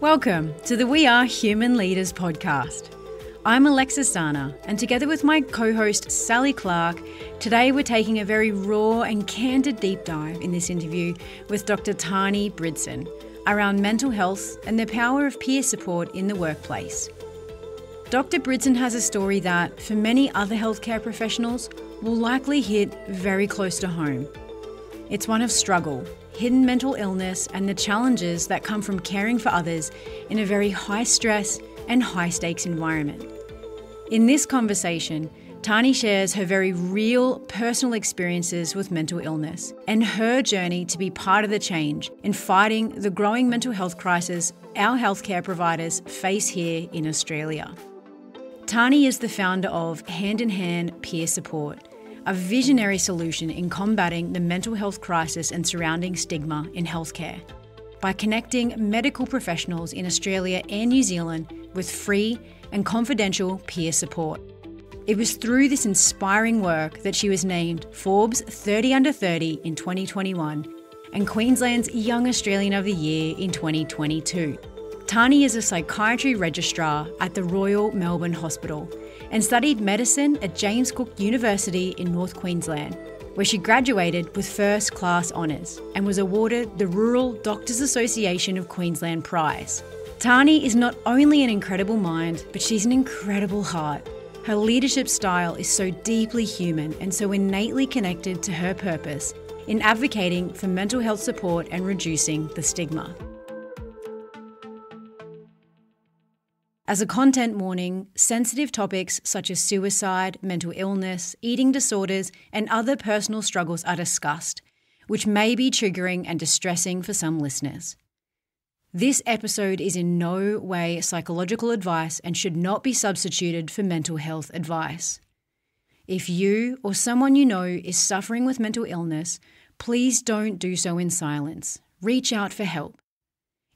Welcome to the We Are Human Leaders podcast. I'm Alexis Dana, and together with my co host Sally Clark, today we're taking a very raw and candid deep dive in this interview with Dr. Tahnee Bridson around mental health and the power of peer support in the workplace. Dr. Bridson has a story that, for many other healthcare professionals, will likely hit very close to home. It's one of struggle, hidden mental illness, and the challenges that come from caring for others in a very high stress and high stakes environment. In this conversation, Tahnee shares her very real personal experiences with mental illness and her journey to be part of the change in fighting the growing mental health crisis our healthcare providers face here in Australia. Tahnee is the founder of Hand in Hand Peer Support a visionary solution in combating the mental health crisis and surrounding stigma in healthcare by connecting medical professionals in Australia and New Zealand with free and confidential peer support. It was through this inspiring work that she was named Forbes 30 Under 30 in 2021 and Queensland's Young Australian of the Year in 2022. Tahnee is a psychiatry registrar at the Royal Melbourne Hospital and studied medicine at James Cook University in North Queensland, where she graduated with first class honours and was awarded the Rural Doctors Association of Queensland Prize. Tahnee is not only an incredible mind, but she's an incredible heart. Her leadership style is so deeply human and so innately connected to her purpose in advocating for mental health support and reducing the stigma. As a content warning, sensitive topics such as suicide, mental illness, eating disorders, and other personal struggles are discussed, which may be triggering and distressing for some listeners. This episode is in no way psychological advice and should not be substituted for mental health advice. If you or someone you know is suffering with mental illness, please don't do so in silence. Reach out for help.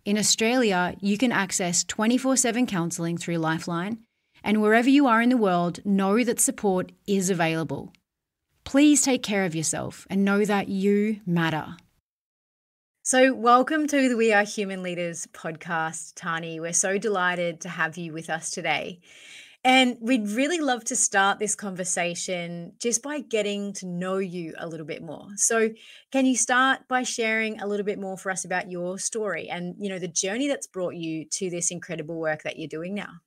In Australia, you can access 24 7 counselling through Lifeline, and wherever you are in the world, know that support is available. Please take care of yourself and know that you matter. So, welcome to the We Are Human Leaders podcast, Tahnee. We're so delighted to have you with us today. And we'd really love to start this conversation just by getting to know you a little bit more. So, can you start by sharing a little bit more for us about your story and, you know, the journey that's brought you to this incredible work that you're doing now?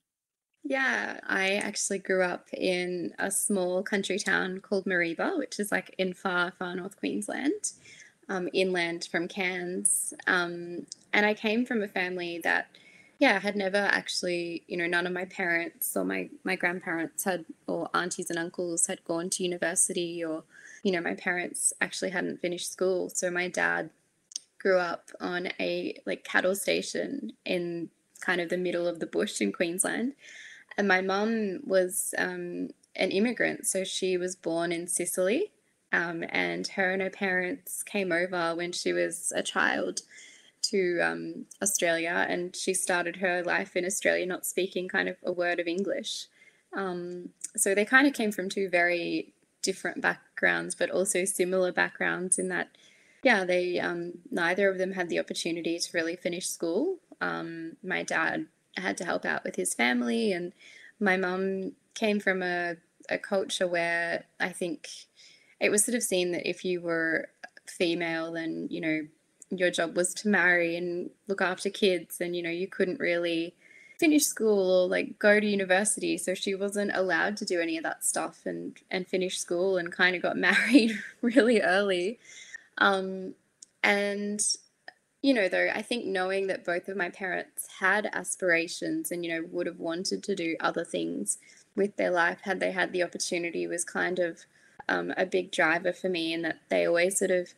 Yeah, I actually grew up in a small country town called Mareeba, which is like in far, far north Queensland, um, inland from Cairns. Um, and I came from a family that yeah, I had never actually, you know, none of my parents or my my grandparents had or aunties and uncles had gone to university or, you know, my parents actually hadn't finished school. So my dad grew up on a like cattle station in kind of the middle of the bush in Queensland. And my mum was um, an immigrant, so she was born in Sicily. Um, and her and her parents came over when she was a child to um, Australia and she started her life in Australia not speaking kind of a word of English. Um, so they kind of came from two very different backgrounds, but also similar backgrounds in that, yeah, they um, neither of them had the opportunity to really finish school. Um, my dad had to help out with his family, and my mum came from a, a culture where I think it was sort of seen that if you were female, then you know your job was to marry and look after kids and you know you couldn't really finish school or like go to university. So she wasn't allowed to do any of that stuff and and finish school and kind of got married really early. Um, and you know though i think knowing that both of my parents had aspirations and you know would have wanted to do other things with their life had they had the opportunity was kind of um, a big driver for me and that they always sort of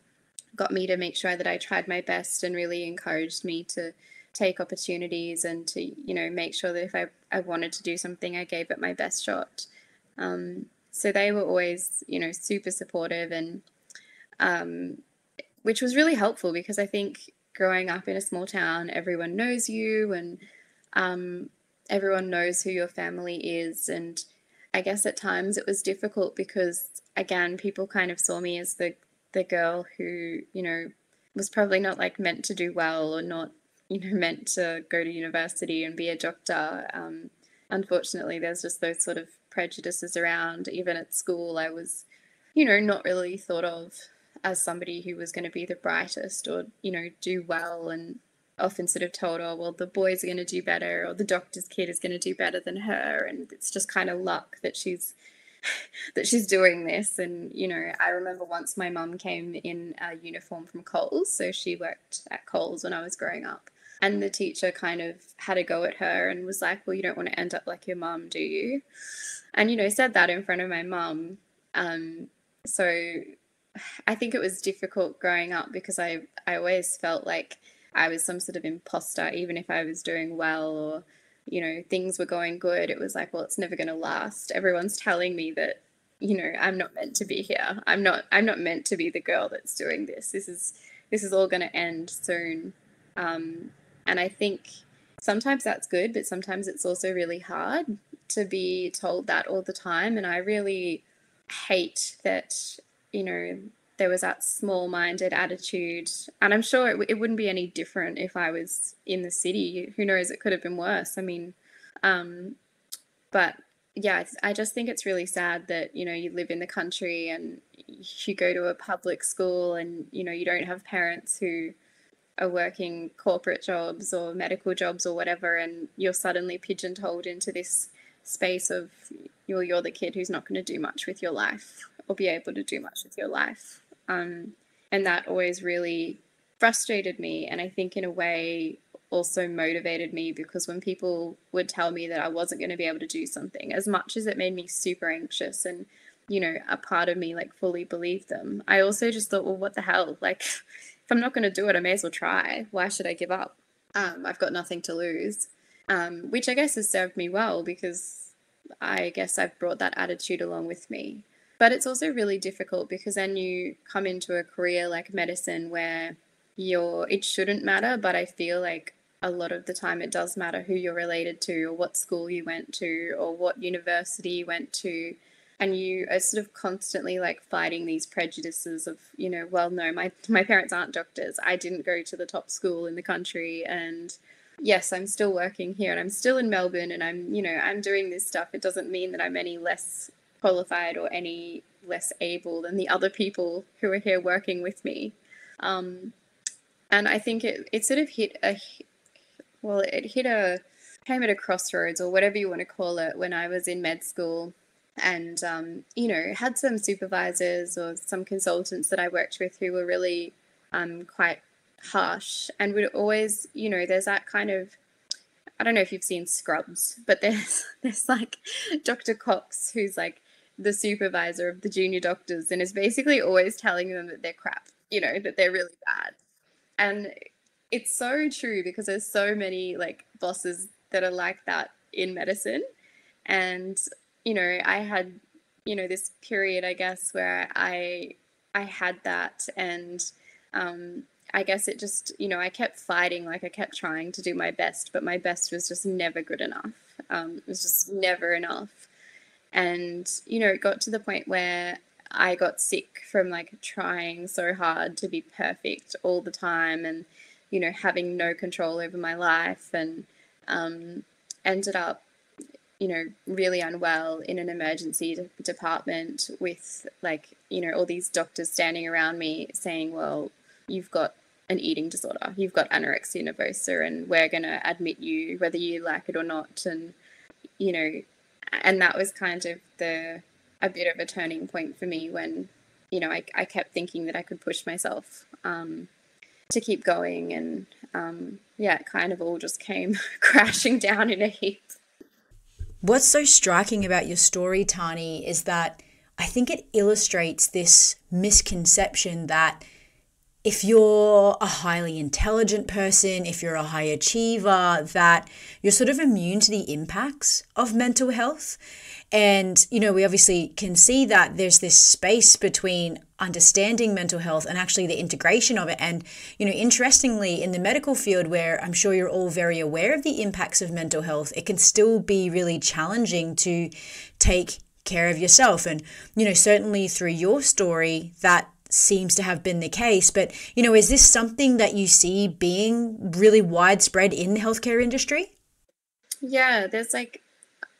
got me to make sure that I tried my best and really encouraged me to take opportunities and to you know make sure that if I, I wanted to do something I gave it my best shot. Um, so they were always you know super supportive and um, which was really helpful because I think growing up in a small town everyone knows you and um, everyone knows who your family is. And I guess at times it was difficult because, again, people kind of saw me as the, the girl who, you know, was probably not like meant to do well or not, you know, meant to go to university and be a doctor. Um, unfortunately, there's just those sort of prejudices around. Even at school, I was, you know, not really thought of as somebody who was going to be the brightest or, you know, do well and often sort of told, oh, well, the boys are going to do better or the doctor's kid is going to do better than her. And it's just kind of luck that she's that she's doing this. And, you know, I remember once my mum came in a uniform from Coles. So she worked at Coles when I was growing up. And the teacher kind of had a go at her and was like, well, you don't want to end up like your mum, do you? And, you know, said that in front of my mum. Um, so I think it was difficult growing up because I, I always felt like I was some sort of imposter, even if I was doing well or, you know, things were going good. It was like, well, it's never going to last. Everyone's telling me that, you know, I'm not meant to be here. I'm not. I'm not meant to be the girl that's doing this. This is this is all going to end soon. Um, and I think sometimes that's good, but sometimes it's also really hard to be told that all the time. And I really hate that, you know, there was that small minded attitude. And I'm sure it, it, wouldn't be any different if I was in the city. Who knows? It could have been worse. I mean, um, but yeah, I just think it's really sad that, you know, you live in the country and you go to a public school and, you know, you don't have parents who are working corporate jobs or medical jobs or whatever. And you're suddenly pigeonholed into this space of you're, you're the kid who's not going to do much with your life or be able to do much with your life. Um, and that always really frustrated me. And I think, in a way, also motivated me because when people would tell me that I wasn't going to be able to do something, as much as it made me super anxious and, you know, a part of me like fully believed them, I also just thought, well, what the hell? Like, if I'm not going to do it, I may as well try. Why should I give up? Um, I've got nothing to lose, um, which I guess has served me well because I guess I've brought that attitude along with me. But it's also really difficult because then you come into a career like medicine where you're, it shouldn't matter, but I feel like a lot of the time it does matter who you're related to or what school you went to or what university you went to. And you are sort of constantly like fighting these prejudices of you know well no my my parents aren't doctors. I didn't go to the top school in the country. And yes i'm still working here and i'm still in melbourne and i'm you know i'm doing this stuff. It doesn't mean that i'm any less qualified or any less able than the other people who are here working with me. Um, and I think it, it sort of hit a, well, it hit a, came at a crossroads or whatever you want to call it when I was in med school and, um, you know, had some supervisors or some consultants that I worked with who were really um, quite harsh and would always, you know, there's that kind of, I don't know if you've seen Scrubs, but there's there's like Dr. Cox who's like the supervisor of the junior doctors and is basically always telling them that they're crap, you know, that they're really bad. And it's so true because there's so many like bosses that are like that in medicine. And, you know, I had, you know, this period, I guess, where I I had that and um I guess it just, you know, I kept fighting, like I kept trying to do my best, but my best was just never good enough. Um, it was just never enough. And, you know, it got to the point where I got sick from like trying so hard to be perfect all the time and, you know, having no control over my life and um, ended up, you know, really unwell in an emergency department with like, you know, all these doctors standing around me saying, well, you've got an eating disorder, you've got anorexia nervosa, and we're going to admit you whether you like it or not. And, you know, and that was kind of the a bit of a turning point for me when you know I, I kept thinking that I could push myself um, to keep going and um, yeah it kind of all just came crashing down in a heap. What's so striking about your story, Tahnee, is that I think it illustrates this misconception that if you're a highly intelligent person, if you're a high achiever, that you're sort of immune to the impacts of mental health. And, you know, we obviously can see that there's this space between understanding mental health and actually the integration of it. And, you know, interestingly, in the medical field, where I'm sure you're all very aware of the impacts of mental health, it can still be really challenging to take care of yourself. And, you know, certainly through your story, that seems to have been the case. But, you know, is this something that you see being really widespread in the healthcare industry? Yeah, there's like,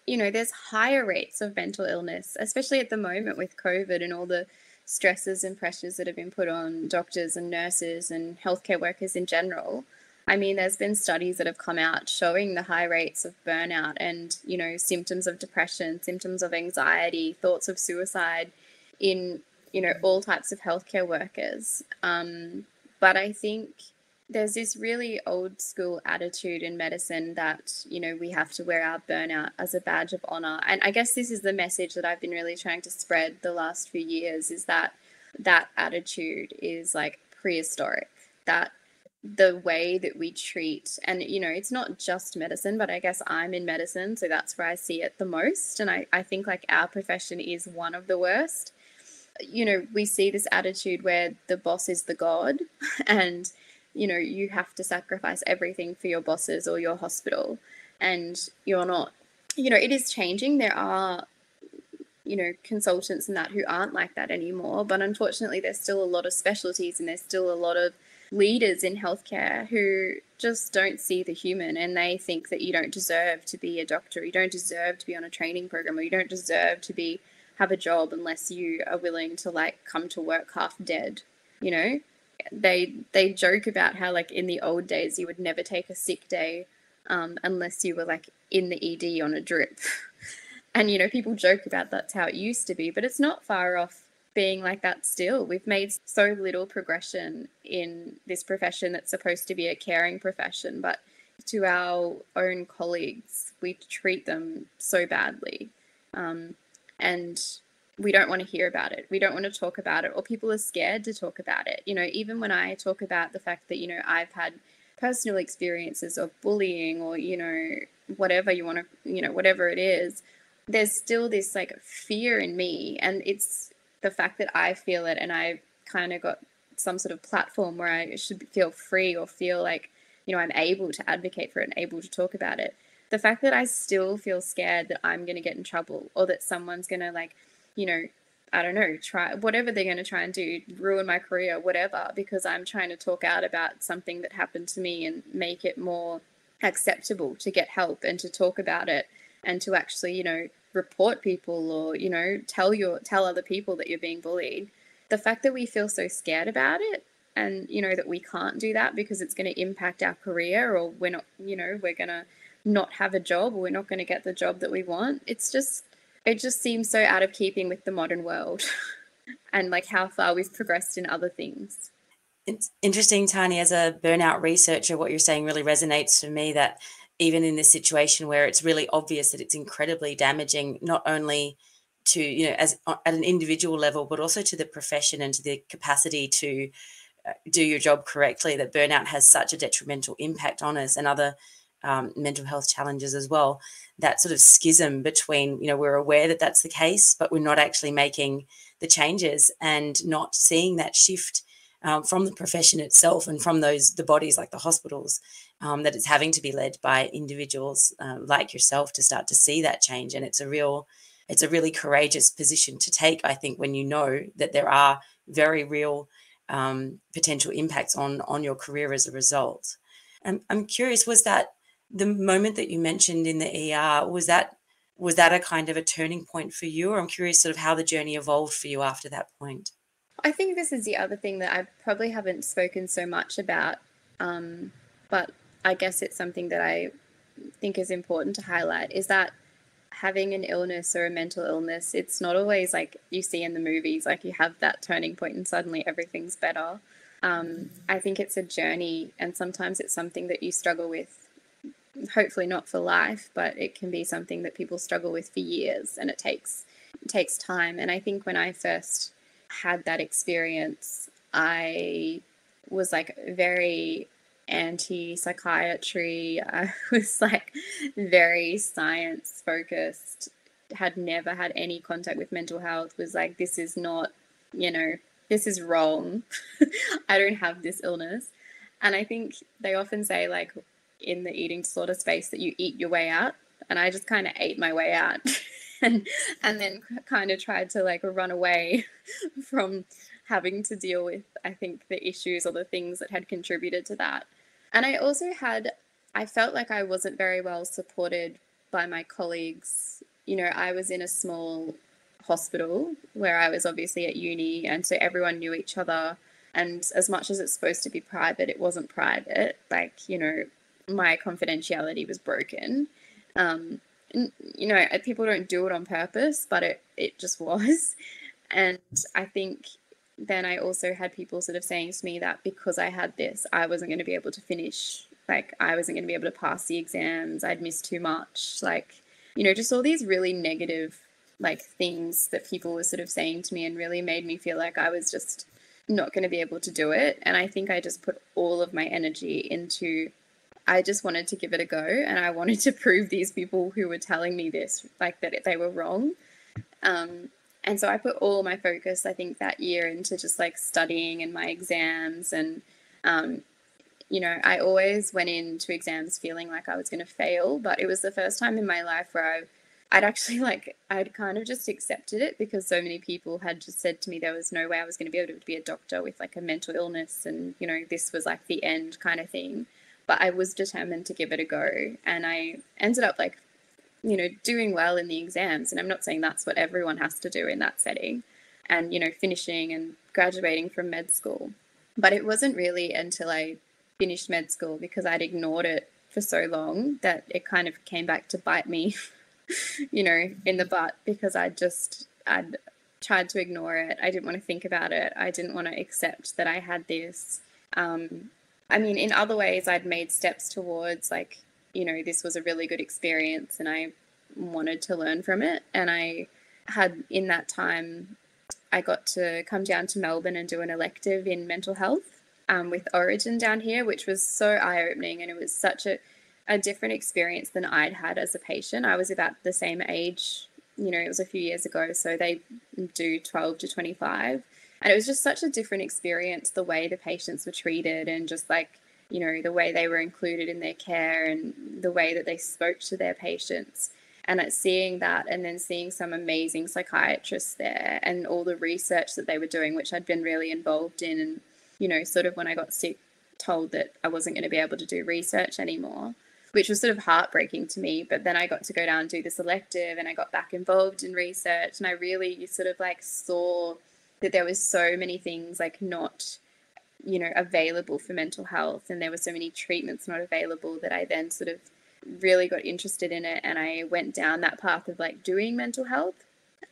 you know, there's higher rates of mental illness, especially at the moment with COVID and all the stresses and pressures that have been put on doctors and nurses and healthcare workers in general. I mean, there's been studies that have come out showing the high rates of burnout and, you know, symptoms of depression, symptoms of anxiety, thoughts of suicide in you know, all types of healthcare workers. Um, but I think there's this really old school attitude in medicine that, you know, we have to wear our burnout as a badge of honor. And I guess this is the message that I've been really trying to spread the last few years is that that attitude is like prehistoric, that the way that we treat and you know it's not just medicine but i guess i'm in medicine so that's where i see it the most and i, I think like our profession is one of the worst you know, we see this attitude where the boss is the god and, you know, you have to sacrifice everything for your bosses or your hospital and you're not, you know, it is changing. There are, you know, consultants and that who aren't like that anymore. But unfortunately, there's still a lot of specialties and there's still a lot of leaders in healthcare who just don't see the human and they think that you don't deserve to be a doctor, you don't deserve to be on a training program, or you don't deserve to be have a job unless you are willing to like come to work half dead you know? They they joke about how like in the old days you would never take a sick day um, unless you were like in the ed on a drip. And you know people joke about that's how it used to be but it's not far off being like that still. We've made so little progression in this profession that's supposed to be a caring profession but to our own colleagues we treat them so badly. Um, and we don't want to hear about it. We don't want to talk about it, or people are scared to talk about it. You know, even when I talk about the fact that, you know, I've had personal experiences of bullying or, you know, whatever you want to, you know, whatever it is, there's still this like fear in me. And it's the fact that I feel it and I kind of got some sort of platform where I should feel free or feel like, you know, I'm able to advocate for it and able to talk about it the fact that I still feel scared that I'm going to get in trouble or that someone's going to like, you know, I don't know, try whatever they're going to try and do, ruin my career, whatever, because I'm trying to talk out about something that happened to me and make it more acceptable to get help and to talk about it and to actually, you know, report people or, you know, tell your tell other people that you're being bullied. The fact that we feel so scared about it and, you know, that we can't do that because it's going to impact our career or we're not, you know, we're going to not have a job or we're not going to get the job that we want. It's just, it just seems so out of keeping with the modern world and like how far we've progressed in other things. It's interesting, Tahnee, as a burnout researcher, what you're saying really resonates for me that even in this situation where it's really obvious that it's incredibly damaging, not only to, you know, as at an individual level, but also to the profession and to the capacity to uh, do your job correctly, that burnout has such a detrimental impact on us and other um, mental health challenges as well. That sort of schism between, you know, we're aware that that's the case, but we're not actually making the changes and not seeing that shift um, from the profession itself and from those the bodies like the hospitals um, that it's having to be led by individuals uh, like yourself to start to see that change. And it's a real, it's a really courageous position to take. I think when you know that there are very real um, potential impacts on on your career as a result. I'm, I'm curious, was that the moment that you mentioned in the ER was that was that a kind of a turning point for you? Or I'm curious sort of how the journey evolved for you after that point. I think this is the other thing that I probably haven't spoken so much about um, but I guess it's something that I think is important to highlight is that having an illness or a mental illness it's not always like you see in the movies like you have that turning point and suddenly everything's better. Um, I think it's a journey and sometimes it's something that you struggle with hopefully not for life, but it can be something that people struggle with for years and it takes it takes time. And I think when I first had that experience, I was like very anti psychiatry. I was like very science focused, had never had any contact with mental health, was like, this is not, you know, this is wrong. I don't have this illness. And I think they often say, like, in the eating disorder space, that you eat your way out. And I just kind of ate my way out. and and then kind of tried to like run away from having to deal with I think the issues or the things that had contributed to that. And I also had I felt like I wasn't very well supported by my colleagues. You know, I was in a small hospital where I was obviously at uni, and so everyone knew each other. And as much as it's supposed to be private, it wasn't private. Like, you know, my confidentiality was broken. Um, and, you know, people don't do it on purpose, but it, it just was. And I think then I also had people sort of saying to me that because I had this, I wasn't going to be able to finish. Like, I wasn't going to be able to pass the exams. I'd missed too much. Like, you know, just all these really negative like things that people were sort of saying to me and really made me feel like I was just not going to be able to do it. And I think I just put all of my energy into I just wanted to give it a go and I wanted to prove these people who were telling me this like that they were wrong. Um, and so I put all my focus, I think, that year into just like studying and my exams. And, um, you know, I always went into exams feeling like I was going to fail, but it was the first time in my life where I I'd actually like I'd kind of just accepted it because so many people had just said to me there was no way I was going to be able to be a doctor with like a mental illness and you know this was like the end kind of thing but I was determined to give it a go and I ended up like you know doing well in the exams and I'm not saying that's what everyone has to do in that setting and you know finishing and graduating from med school but it wasn't really until I finished med school because I'd ignored it for so long that it kind of came back to bite me you know, in the butt because I just I'd tried to ignore it. I didn't want to think about it. I didn't want to accept that I had this. Um, I mean, in other ways, I'd made steps towards like, you know, this was a really good experience, and I wanted to learn from it. And I had in that time, I got to come down to Melbourne and do an elective in mental health um, with Orygen down here, which was so eye opening, and it was such a a different experience than I'd had as a patient. I was about the same age, you know, it was a few years ago, so they do 12 to 25. And it was just such a different experience the way the patients were treated and just like, you know, the way they were included in their care and the way that they spoke to their patients. And at seeing that and then seeing some amazing psychiatrists there and all the research that they were doing, which I'd been really involved in. And, you know, sort of when I got sick, told that I wasn't going to be able to do research anymore which was sort of heartbreaking to me. But then I got to go down and do this elective and I got back involved in research and I really you sort of like saw that there was so many things like not you know available for mental health and there were so many treatments not available that I then sort of really got interested in it and I went down that path of like doing mental health.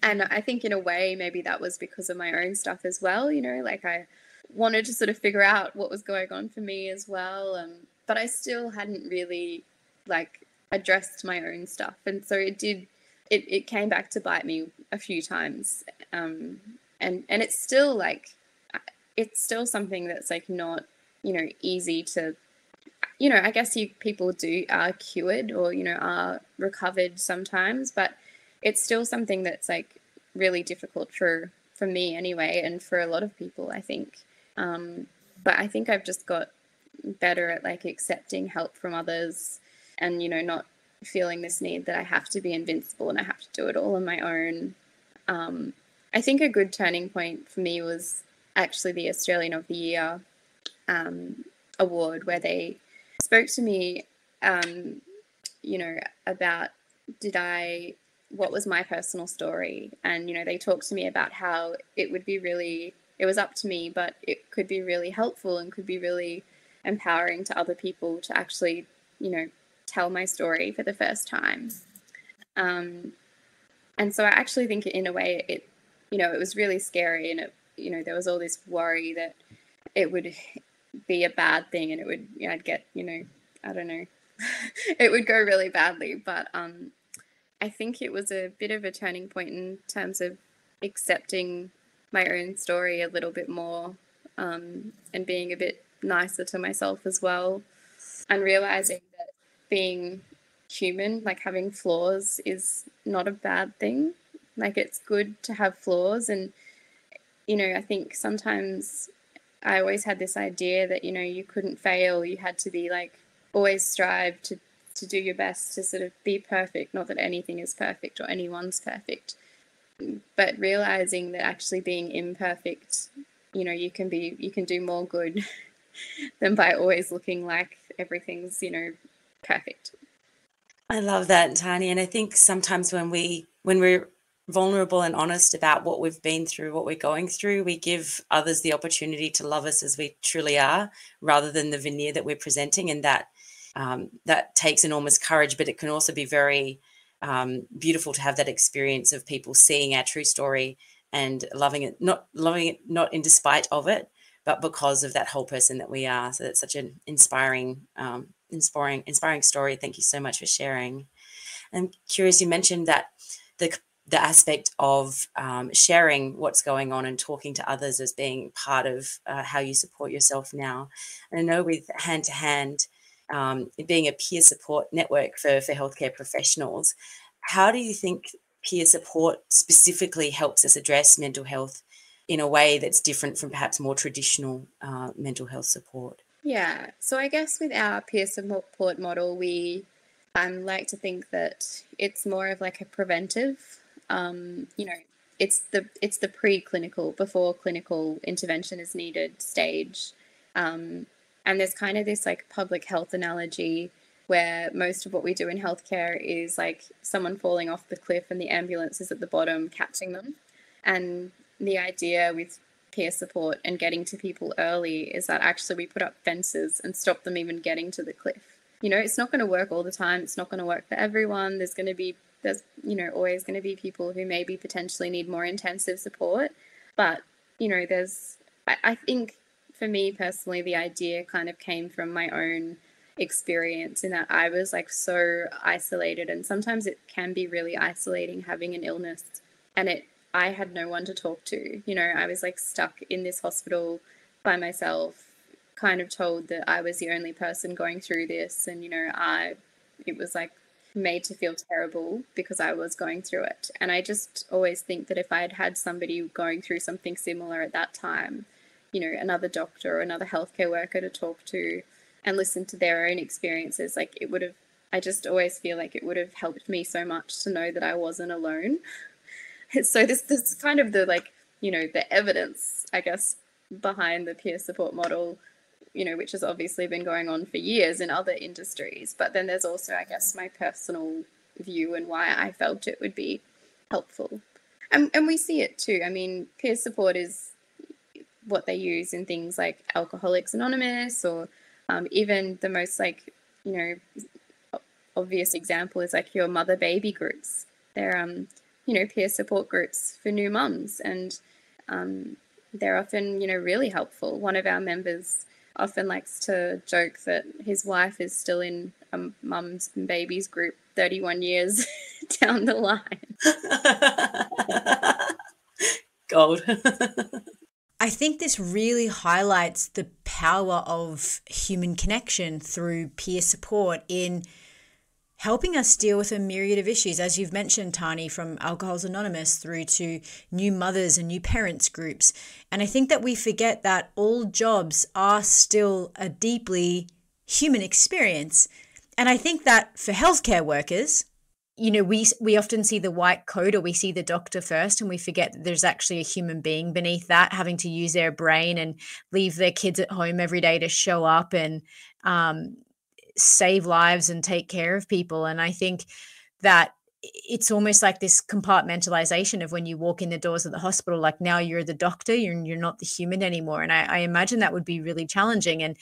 And I think in a way maybe that was because of my own stuff as well you know like I wanted to sort of figure out what was going on for me as well um, but I still hadn't really like addressed my own stuff. And so it did it, it came back to bite me a few times um and and it's still like it's still something that's like not you know easy to you know i guess you people do are cured or you know are recovered sometimes but it's still something that's like really difficult for for me anyway and for a lot of people i think um but i think i've just got better at like accepting help from others and you know not feeling this need that I have to be invincible and I have to do it all on my own. Um, I think a good turning point for me was actually the Australian of the Year um, award, where they spoke to me, um, you know, about did I, what was my personal story, and you know, they talked to me about how it would be really, it was up to me, but it could be really helpful and could be really empowering to other people to actually, you know, tell my story for the first time. Um, and so I actually think in a way it, you know, it was really scary and it, you know, there was all this worry that it would be a bad thing and it would, you know, I'd get, you know, I don't know, it would go really badly. But um, I think it was a bit of a turning point in terms of accepting my own story a little bit more um, and being a bit nicer to myself as well. And realizing that being human, like having flaws, is not a bad thing. Like it's good to have flaws. And, you know, I think sometimes I always had this idea that, you know, you couldn't fail. You had to be like always strive to, to do your best to sort of be perfect. Not that anything is perfect or anyone's perfect, but realizing that actually being imperfect, you know, you can be, you can do more good than by always looking like everything's, you know, perfect. I love that, Tahnee. And I think sometimes when we when we're vulnerable and honest about what we've been through, what we're going through, we give others the opportunity to love us as we truly are, rather than the veneer that we're presenting. And that um, that takes enormous courage, but it can also be very um, beautiful to have that experience of people seeing our true story and loving it, not loving it, not in despite of it, but because of that whole person that we are. So that's such an inspiring, um, inspiring, inspiring story. Thank you so much for sharing. I'm curious. You mentioned that the the aspect of um, sharing what's going on and talking to others as being part of uh, how you support yourself now. And I know with Hand in Hand, being a peer support network for, for healthcare professionals, how do you think peer support specifically helps us address mental health in a way that's different from perhaps more traditional uh, mental health support? Yeah, so I guess with our peer support model, we um, like to think that it's more of like a preventive um, you know, it's the it's the preclinical before clinical intervention is needed stage, um, and there's kind of this like public health analogy where most of what we do in healthcare is like someone falling off the cliff and the ambulance is at the bottom catching them, and the idea with peer support and getting to people early is that actually we put up fences and stop them even getting to the cliff. You know, it's not going to work all the time. It's not going to work for everyone. There's going to be there's you know always going to be people who maybe potentially need more intensive support but you know there's I, I think for me personally the idea kind of came from my own experience in that I was like so isolated and sometimes it can be really isolating having an illness and it I had no one to talk to you know I was like stuck in this hospital by myself kind of told that I was the only person going through this and you know I it was like made to feel terrible because I was going through it. And I just always think that if I had had somebody going through something similar at that time, you know, another doctor or another healthcare worker to talk to and listen to their own experiences, like it would have, I just always feel like it would have helped me so much to know that I wasn't alone. so this, this is kind of the like, you know, the evidence, I guess, behind the peer support model you know, which has obviously been going on for years in other industries. But then there's also, I guess, my personal view and why I felt it would be helpful. And, and we see it too. I mean, peer support is what they use in things like Alcoholics Anonymous or um, even the most like, you know, obvious example is like your mother baby groups. They're, um, you know, peer support groups for new mums. And um, they're often, you know, really helpful. One of our members often likes to joke that his wife is still in a mums and babies group 31 years down the line. Gold. I think this really highlights the power of human connection through peer support in helping us deal with a myriad of issues, as you've mentioned, Tahnee, from Alcohols Anonymous through to new mothers and new parents groups. And I think that we forget that all jobs are still a deeply human experience. And I think that for healthcare workers, you know, we we often see the white coat or we see the doctor first, and we forget that there's actually a human being beneath that, having to use their brain and leave their kids at home every day to show up and um, save lives and take care of people. And I think that it's almost like this compartmentalization of when you walk in the doors of the hospital, like now you're the doctor, you're, you're not the human anymore. And I, I imagine that would be really challenging. And,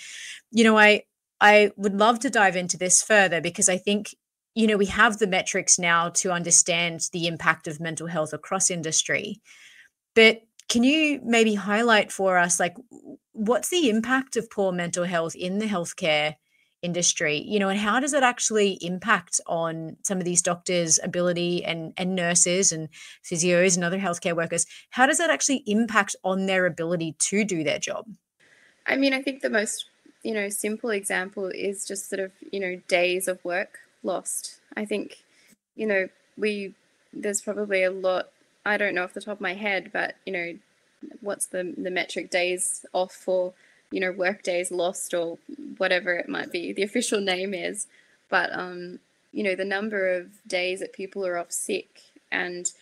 you know, I, I would love to dive into this further because I think, you know, we have the metrics now to understand the impact of mental health across industry. But can you maybe highlight for us, like, what's the impact of poor mental health in the healthcare industry you know and how does it actually impact on some of these doctors ability and and nurses and physios and other healthcare workers? How does that actually impact on their ability to do their job? I mean i think the most you know, simple example is just sort of, you know, days of work lost. I think, you know, we, there's probably a lot, I don't know off the top of my head, but, you know, what's the, the metric days off for, you know, work days lost or whatever it might be, the official name is. But, um, you know, the number of days that people are off sick and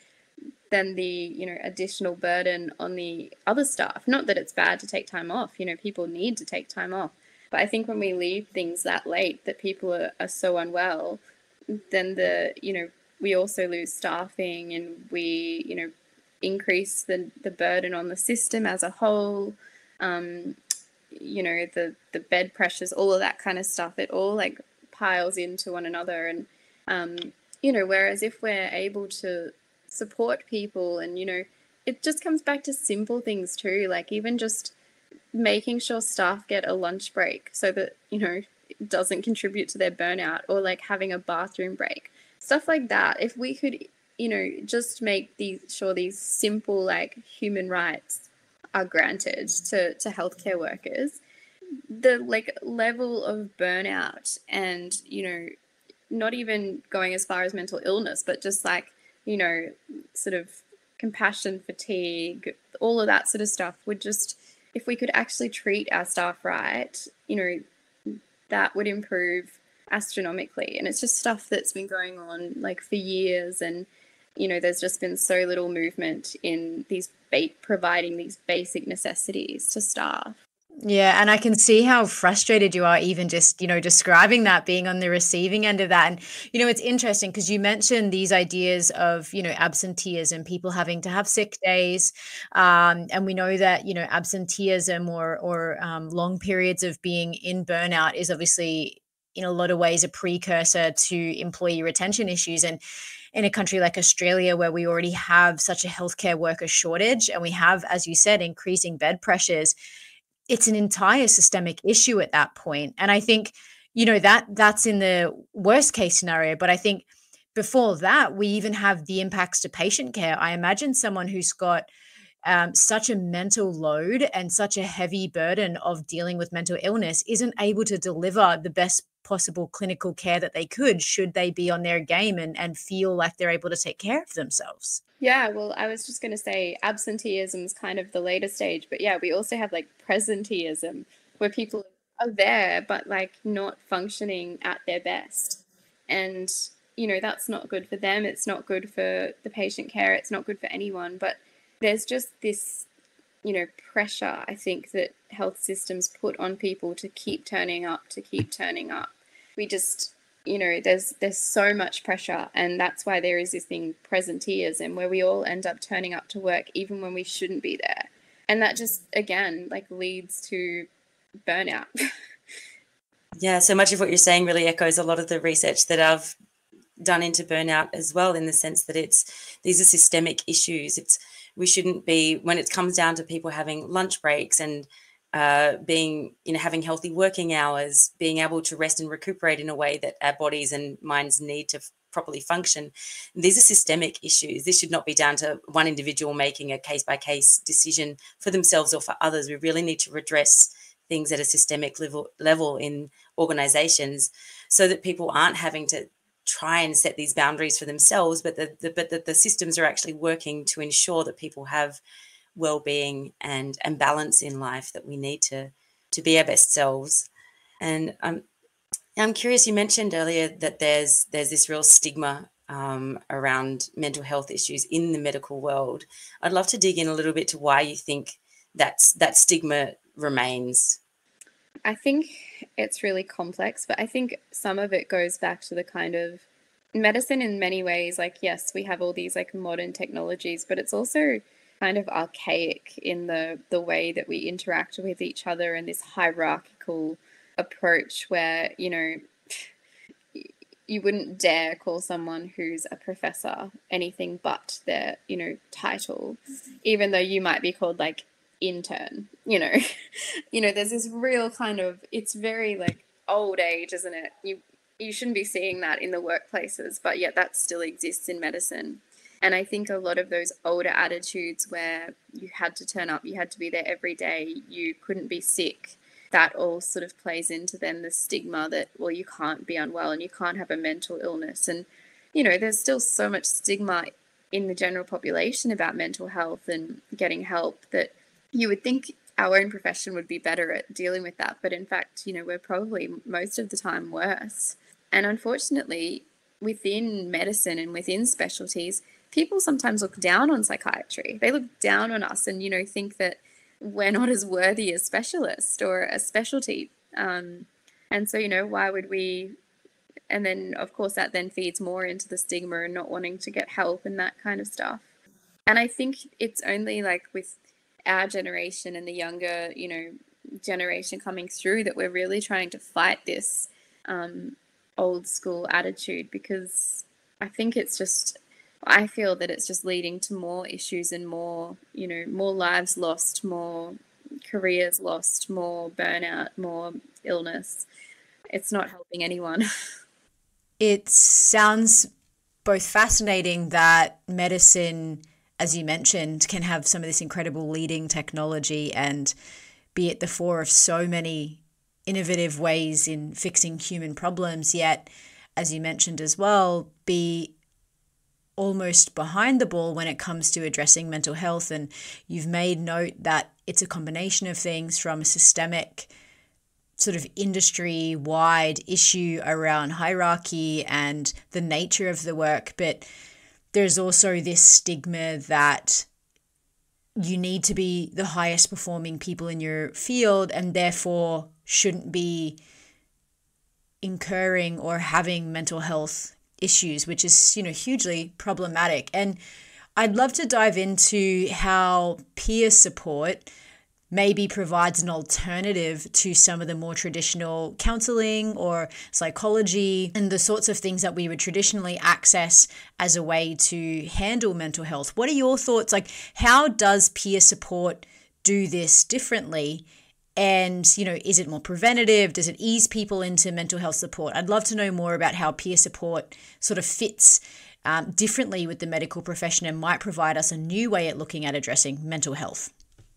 then the, you know, additional burden on the other staff. Not that it's bad to take time off, you know, people need to take time off but I think when we leave things that late that people are, are so unwell, then the, you know, we also lose staffing and we, you know, increase the, the burden on the system as a whole. Um, you know, the, the bed pressures, all of that kind of stuff, it all like piles into one another. And, um, you know, whereas if we're able to support people and, you know, it just comes back to simple things too, like even just making sure staff get a lunch break so that, you know, it doesn't contribute to their burnout or like having a bathroom break. Stuff like that. If we could, you know, just make these sure these simple like human rights are granted to, to healthcare workers, the like level of burnout and, you know, not even going as far as mental illness, but just like, you know, sort of compassion fatigue, all of that sort of stuff would just if we could actually treat our staff right, you know, that would improve astronomically. And it's just stuff that's been going on like for years. And, you know, there's just been so little movement in these ba- providing these basic necessities to staff. Yeah, and I can see how frustrated you are even just, you know, describing that being on the receiving end of that. And you know, it's interesting because you mentioned these ideas of, you know, absenteeism, people having to have sick days. Um, and we know that, you know, absenteeism or or um, long periods of being in burnout is obviously in a lot of ways a precursor to employee retention issues and in a country like Australia, where we already have such a healthcare worker shortage and we have, as you said, increasing bed pressures, it's an entire systemic issue at that point. and i think you know that that's in the worst case scenario but i think before that we even have the impacts to patient care i imagine someone who's got um, such a mental load and such a heavy burden of dealing with mental illness isn't able to deliver the best possible clinical care that they could should they be on their game and, and feel like they're able to take care of themselves. Yeah well i was just going to say absenteeism is kind of the later stage but yeah we also have like presenteeism where people are there but like not functioning at their best. And you know that's not good for them it's not good for the patient care it's not good for anyone but there's just this you know pressure i think that health systems put on people to keep turning up to keep turning up. We just you know there's there's so much pressure and that's why there is this thing presenteeism where we all end up turning up to work even when we shouldn't be there. And that just again like leads to burnout. Yeah so much of what you're saying really echoes a lot of the research that i've done into burnout as well in the sense that it's these are systemic issues. It's we shouldn't be when it comes down to people having lunch breaks and uh, being you know having healthy working hours being able to rest and recuperate in a way that our bodies and minds need to f- properly function. These are systemic issues. This should not be down to one individual making a case by case decision for themselves or for others. We really need to redress things at a systemic level level in organizations so that people aren't having to try and set these boundaries for themselves, but the, the but that the systems are actually working to ensure that people have well-being and and balance in life that we need to to be our best selves. And um, I'm curious. You mentioned earlier that there's there's this real stigma um, around mental health issues in the medical world. I'd love to dig in a little bit to why you think that's that stigma remains. I think it's really complex, but I think some of it goes back to the kind of medicine in many ways. Like, yes, we have all these like modern technologies, but it's also kind of archaic in the the way that we interact with each other and this hierarchical approach where you know you wouldn't dare call someone who's a professor anything but their you know title even though you might be called like intern you know. You know there's this real kind of it's very like old age isn't it? You you shouldn't be seeing that in the workplaces but yet that still exists in medicine and i think a lot of those older attitudes where you had to turn up you had to be there every day you couldn't be sick that all sort of plays into then the stigma that well you can't be unwell and you can't have a mental illness. And you know there's still so much stigma in the general population about mental health and getting help that you would think our own profession would be better at dealing with that. But in fact you know we're probably most of the time worse. And unfortunately within medicine and within specialties people sometimes look down on psychiatry they look down on us and you know think that we're not as worthy a specialist or a specialty. Um, and so, you know, why would we? And then, of course, that then feeds more into the stigma and not wanting to get help and that kind of stuff. And I think it's only like with our generation and the younger, you know, generation coming through that we're really trying to fight this um, old school attitude because I think it's just I feel that it's just leading to more issues and more, you know, more lives lost, more careers lost, more burnout, more illness. It's not helping anyone. it sounds both fascinating that medicine, as you mentioned, can have some of this incredible leading technology and be at the fore of so many innovative ways in fixing human problems, yet, as you mentioned as well, be almost behind the ball when it comes to addressing mental health. And you've made note that it's a combination of things from a systemic, sort of industry wide issue around hierarchy and the nature of the work. But there's also this stigma that you need to be the highest performing people in your field and therefore shouldn't be incurring or having mental health issues, which is, you know, hugely problematic. And I'd love to dive into how peer support maybe provides an alternative to some of the more traditional counseling or psychology and the sorts of things that we would traditionally access as a way to handle mental health. What are your thoughts? Like, how does peer support do this differently? And, you know, is it more preventative? Does it ease people into mental health support? I'd love to know more about how peer support sort of fits um, differently with the medical profession and might provide us a new way at looking at addressing mental health.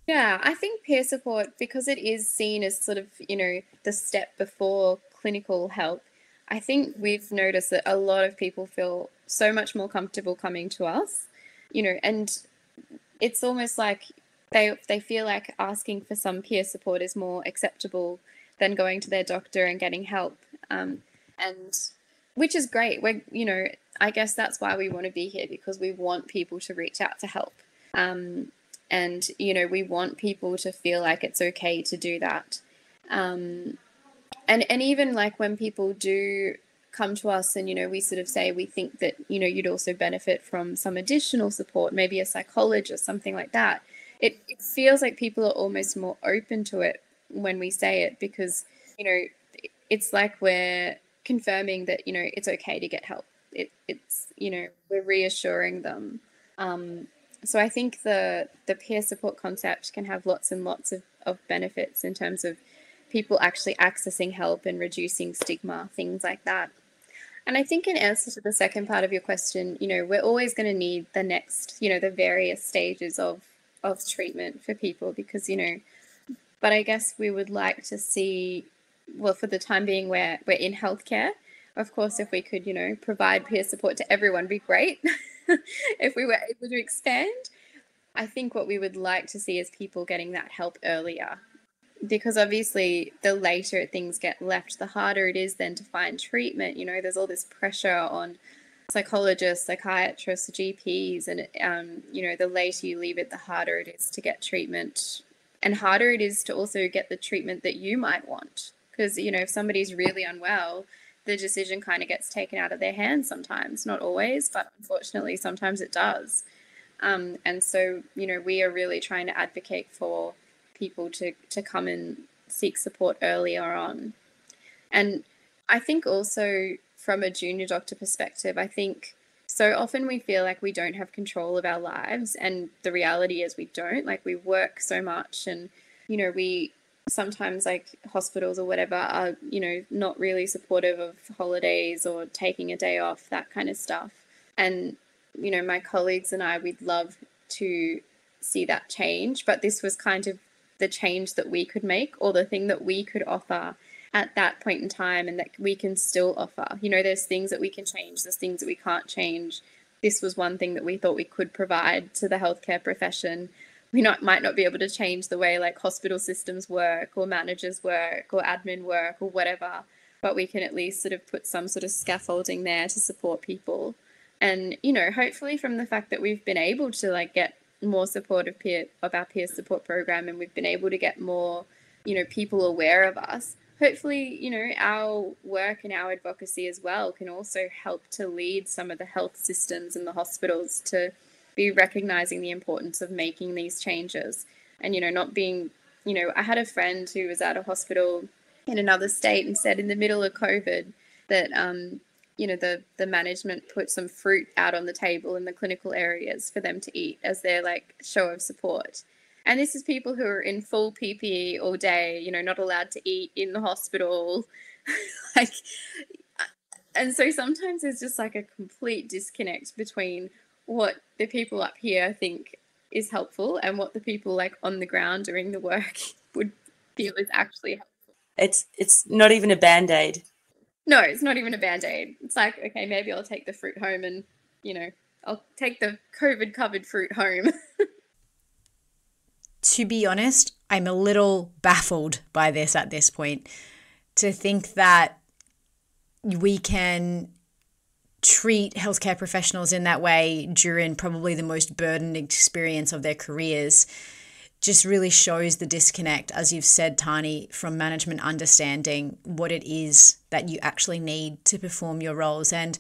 Yeah, I think peer support, because it is seen as sort of, you know, the step before clinical help, I think we've noticed that a lot of people feel so much more comfortable coming to us, you know, and it's almost like they they feel like asking for some peer support is more acceptable than going to their doctor and getting help um, and which is great. We're you know i guess that's why we want to be here because we want people to reach out for help. Um, and you know we want people to feel like it's okay to do that. Um, and and even like when people do come to us and you know we sort of say we think that you know you'd also benefit from some additional support maybe a psychologist or something like that it, it feels like people are almost more open to it when we say it because you know it's like we're confirming that you know it's okay to get help. It, it's you know we're reassuring them. Um, so i think the the peer support concept can have lots and lots of, of benefits in terms of people actually accessing help and reducing stigma things like that. And i think in answer to the second part of your question you know we're always going to need the next you know the various stages of of treatment for people because you know but i guess we would like to see well for the time being where we're in healthcare. Of course if we could you know provide peer support to everyone be great. If we were able to expand i think what we would like to see is people getting that help earlier. Because obviously the later things get left the harder it is then to find treatment. You know there's all this pressure on psychologists, psychiatrists, GPs, and um, you know, the later you leave it, the harder it is to get treatment, and harder it is to also get the treatment that you might want. Because you know, if somebody's really unwell, the decision kind of gets taken out of their hands sometimes, not always, but unfortunately, sometimes it does. Um, and so, you know, we are really trying to advocate for people to to come and seek support earlier on. And I think also from a junior doctor perspective, I think so often we feel like we don't have control of our lives. And the reality is we don't. Like we work so much and, you know, we sometimes like hospitals or whatever are, you know, not really supportive of holidays or taking a day off, that kind of stuff. And, you know, my colleagues and I, we'd love to see that change. But this was kind of the change that we could make or the thing that we could offer at that point in time and that we can still offer. You know, there's things that we can change, there's things that we can't change. This was one thing that we thought we could provide to the healthcare profession. We not, might not be able to change the way like hospital systems work or managers work or admin work or whatever, but we can at least sort of put some sort of scaffolding there to support people. And, you know, hopefully from the fact that we've been able to like get more support of peer of our peer support program and we've been able to get more, you know, people aware of us, hopefully, you know, our work and our advocacy as well can also help to lead some of the health systems and the hospitals to be recognizing the importance of making these changes and, you know, not being, you know, I had a friend who was at a hospital in another state and said in the middle of COVID that, um, you know, the, the management put some fruit out on the table in the clinical areas for them to eat as their like show of support. And this is people who are in full PPE all day, you know, not allowed to eat in the hospital. like, uh, and so sometimes there's just like a complete disconnect between what the people up here think is helpful and what the people like on the ground doing the work would feel is actually helpful. It's it's not even a band-aid. No, it's not even a band-aid. It's like, okay, maybe I'll take the fruit home and, you know, I'll take the COVID covered fruit home. to be honest, I'm a little baffled by this at this point. To think that we can treat healthcare professionals in that way during probably the most burdened experience of their careers just really shows the disconnect, as you've said, Tahnee, from management understanding what it is that you actually need to perform your roles. And,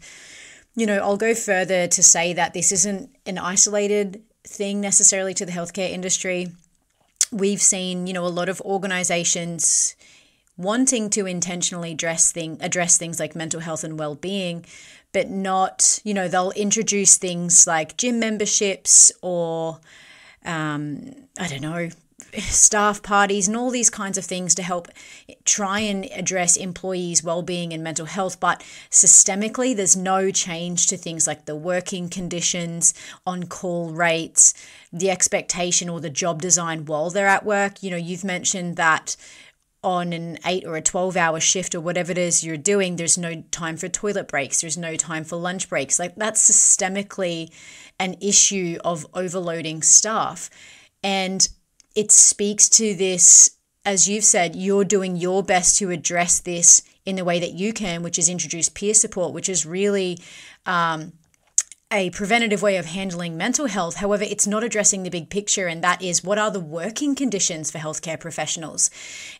you know, I'll go further to say that this isn't an isolated thing necessarily to the healthcare industry we've seen, you know, a lot of organizations wanting to intentionally address thing address things like mental health and well-being but not you know they'll introduce things like gym memberships or um, i don't know staff parties and all these kinds of things to help try and address employees' well-being and mental health but systemically there's no change to things like the working conditions on call rates the expectation or the job design while they're at work. You know you've mentioned that on an 8 or a 12 hour shift or whatever it is you're doing there's no time for toilet breaks there's no time for lunch breaks. Like that's systemically an issue of overloading staff. And it speaks to this, as you've said, you're doing your best to address this in the way that you can, which is introduce peer support, which is really um, a preventative way of handling mental health. However, it's not addressing the big picture, and that is what are the working conditions for healthcare professionals?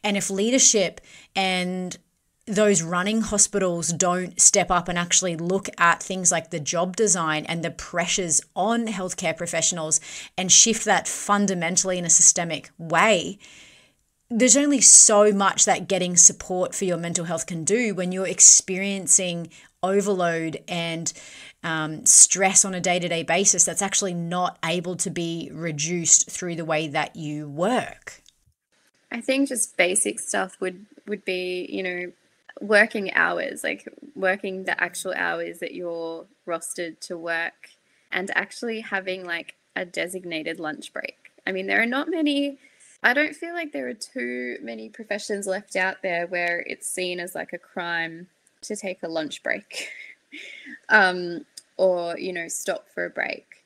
And if leadership and those running hospitals don't step up and actually look at things like the job design and the pressures on healthcare professionals and shift that fundamentally in a systemic way, there's only so much that getting support for your mental health can do when you're experiencing overload and um, stress on a day to day basis that's actually not able to be reduced through the way that you work. I think just basic stuff would would be, you know, working hours, like working the actual hours that you're rostered to work and actually having like a designated lunch break. I mean, there are not many, I don't feel like there are too many professions left out there where it's seen as like a crime to take a lunch break um, or, you know, stop for a break.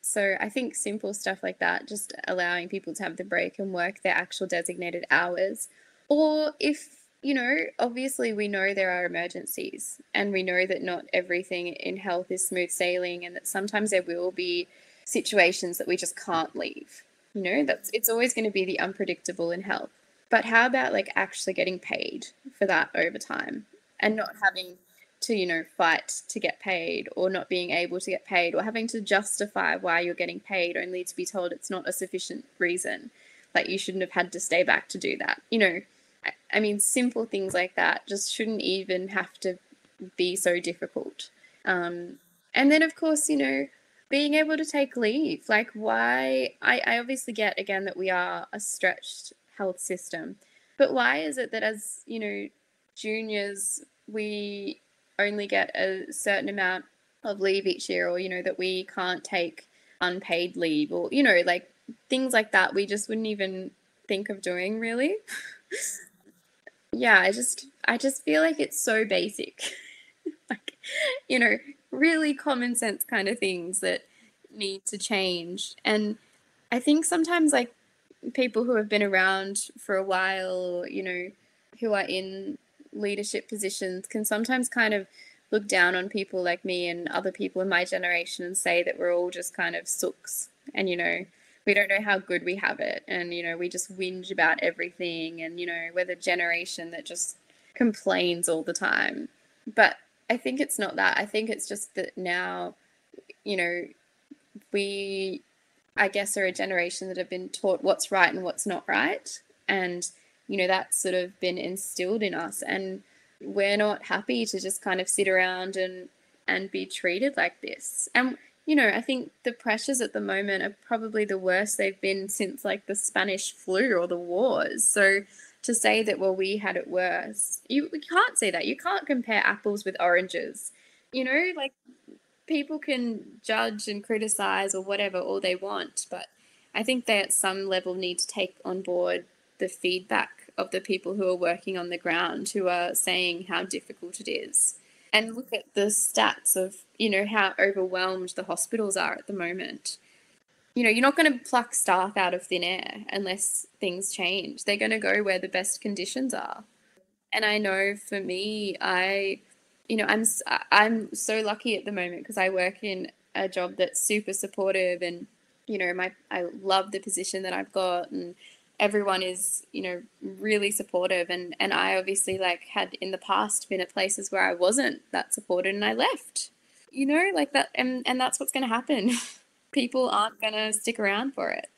So I think simple stuff like that, just allowing people to have the break and work their actual designated hours. Or if you know, obviously we know there are emergencies and we know that not everything in health is smooth sailing and that sometimes there will be situations that we just can't leave. You know, that's it's always going to be the unpredictable in health. But how about like actually getting paid for that over time and not having to, you know, fight to get paid or not being able to get paid or having to justify why you're getting paid only to be told it's not a sufficient reason. Like you shouldn't have had to stay back to do that. You know, I mean, simple things like that just shouldn't even have to be so difficult. Um, and then, of course, you know, being able to take leave. Like, why? I, I obviously get again that we are a stretched health system, but why is it that as, you know, juniors, we only get a certain amount of leave each year, or, you know, that we can't take unpaid leave, or, you know, like things like that we just wouldn't even think of doing really. yeah, I just I just feel like it's so basic. like, you know, really common sense kind of things that need to change. And I think sometimes like people who have been around for a while, you know, who are in leadership positions can sometimes kind of look down on people like me and other people in my generation and say that we're all just kind of sooks and you know we don't know how good we have it. And you know we just whinge about everything and you know we're the generation that just complains all the time. But i think it's not that. I think it's just that now you know we i guess are a generation that have been taught what's right and what's not right. And you know that's sort of been instilled in us. And we're not happy to just kind of sit around and and be treated like this. And you know, I think the pressures at the moment are probably the worst they've been since like the Spanish flu or the wars. So to say that well we had it worse, you, you can't say that. You can't compare apples with oranges. You know, like people can judge and criticize or whatever all they want, but I think they at some level need to take on board the feedback of the people who are working on the ground who are saying how difficult it is and look at the stats of you know how overwhelmed the hospitals are at the moment. You know you're not going to pluck staff out of thin air unless things change. They're going to go where the best conditions are. And i know for me i you know i'm i'm so lucky at the moment because i work in a job that's super supportive and you know my i love the position that i've got and everyone is you know really supportive. And and I obviously like had in the past been at places where I wasn't that supported and I left. You know like that and and that's what's going to happen. People aren't going to stick around for it.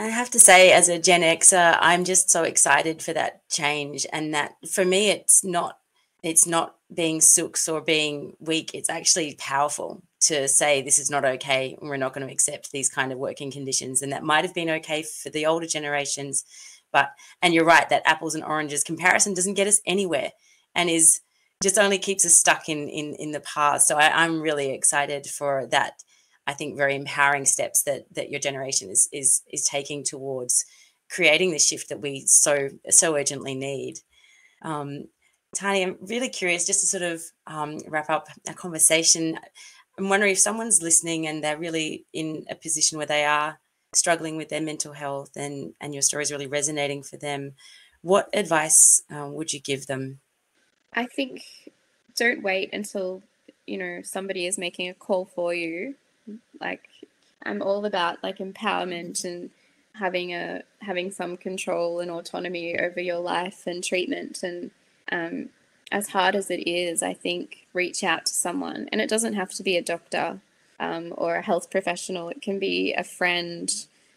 I have to say, as a Gen Xer, I'm just so excited for that change, and that for me, it's not it's not being sooks or being weak. It's actually powerful to say this is not okay we're not going to accept these kind of working conditions and that might have been okay for the older generations but and you're right that apples and oranges comparison doesn't get us anywhere and is just only keeps us stuck in in in the past so I, i'm really excited for that i think very empowering steps that that your generation is is is taking towards creating the shift that we so so urgently need um, Tahnee, I'm really curious just to sort of um, wrap up our conversation. I'm wondering if someone's listening and they're really in a position where they are struggling with their mental health and, and your story is really resonating for them, what advice um, would you give them? I think don't wait until, you know, somebody is making a call for you. Like I'm all about like empowerment and having a having some control and autonomy over your life and treatment and um, as hard as it is, I think reach out to someone. And it doesn't have to be a doctor um, or a health professional, it can be a friend,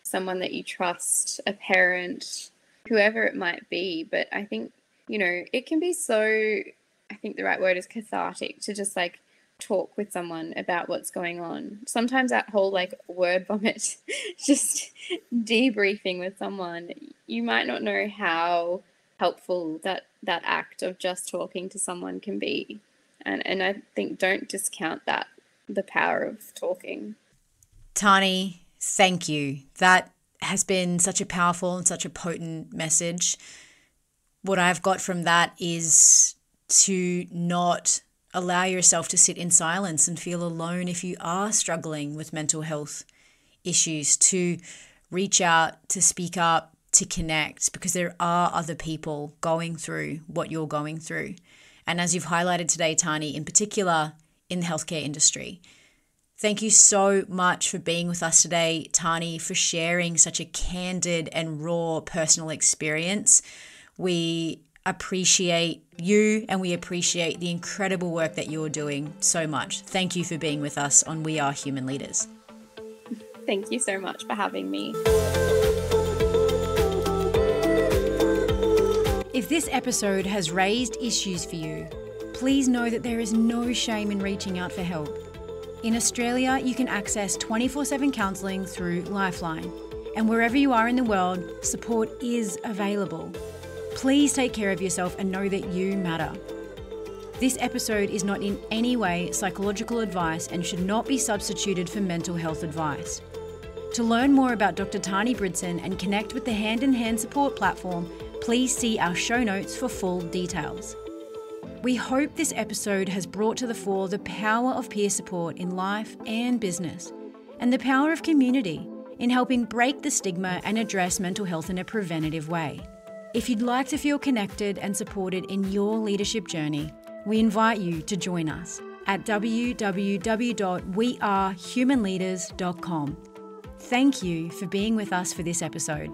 someone that you trust, a parent, whoever it might be. But I think, you know, it can be so, I think the right word is cathartic to just like talk with someone about what's going on. Sometimes that whole like word vomit, just debriefing with someone, you might not know how helpful that that act of just talking to someone can be. And and i think don't discount that the power of talking. Tahnee thank you. That has been such a powerful and such a potent message. What i've got from that is to not allow yourself to sit in silence and feel alone if you are struggling with mental health issues to reach out to speak up to connect because there are other people going through what you're going through. And as you've highlighted today, Tahnee, in particular in the healthcare industry. Thank you so much for being with us today, Tahnee, for sharing such a candid and raw personal experience. We appreciate you and we appreciate the incredible work that you're doing so much. Thank you for being with us on We Are Human Leaders. Thank you so much for having me. If this episode has raised issues for you, please know that there is no shame in reaching out for help. In Australia, you can access 24 7 counselling through Lifeline, and wherever you are in the world, support is available. Please take care of yourself and know that you matter. This episode is not in any way psychological advice and should not be substituted for mental health advice. To learn more about Dr. Tahnee Bridson and connect with the Hand in Hand support platform, please see our show notes for full details. We hope this episode has brought to the fore the power of peer support in life and business, and the power of community in helping break the stigma and address mental health in a preventative way. If you'd like to feel connected and supported in your leadership journey, we invite you to join us at www.wearehumanleaders.com. Thank you for being with us for this episode.